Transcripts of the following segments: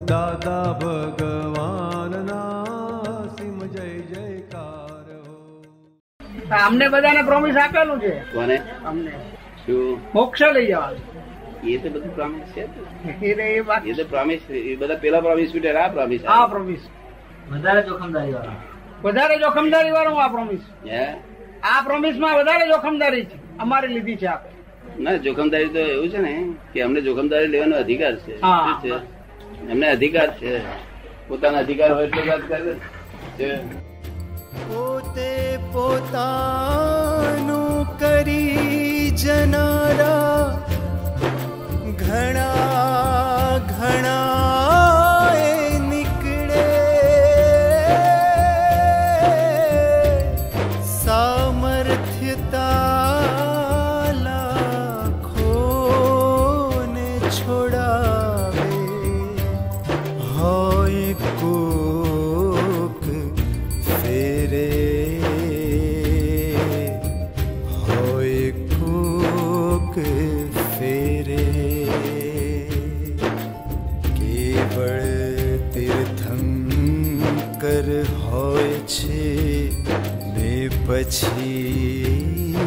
દાદા ભગવાનના સિમ જય જયકાર અમને બધાને પ્રોમિસ આપેલું છે? કોને? અમને. શું? મોક્ષ લઈ જવાનું. એ તો બધું પ્રોમિસ છે એ તો પ્રોમિસ એ બધા પેલા પ્રોમિસ છૂટે આ પ્રોમિસ આ પ્રોમિસ વધારે જોખમદારી વાળા વધારે જોખમદારી વાળું આ પ્રોમિસ હે? આ પ્રોમિસમાં વધારે જોખમદારી છે. અમારે લીધી છે આપણે ના જોખમદારી તો એવું છે ને કે અમને જોખમદારી લેવાનો અધિકાર છે? અમને અધિકાર છે. પોતાના અધિકાર હોય એટલે વાત કરે પોતે પોતાનું કરી જનારા. ઘણા ઘણા નીકળે. સામર્થ્યતા કોક ફેરે કેવળ તીર્થંકર હોય છે ને પછી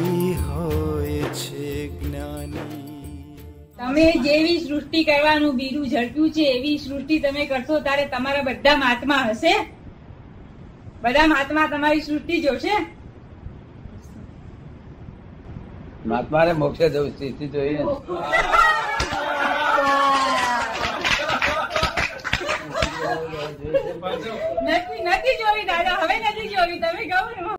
હોય છે જ્ઞાની તમે જેવી સૃષ્ટિ કરવાનું બીરું ઝડપ્યું છે, એવી સૃષ્ટિ તમે કરશો ત્યારે તમારા બધા મહાત્મા હશે. બધા મહાત્મા તમારી સૃષ્ટિ જોશે. મહાત્માને મોક્ષે જવું સ્થિતિ જોઈએ નથી નથી જોવી દાદા. હવે નથી જોવી તમે કહો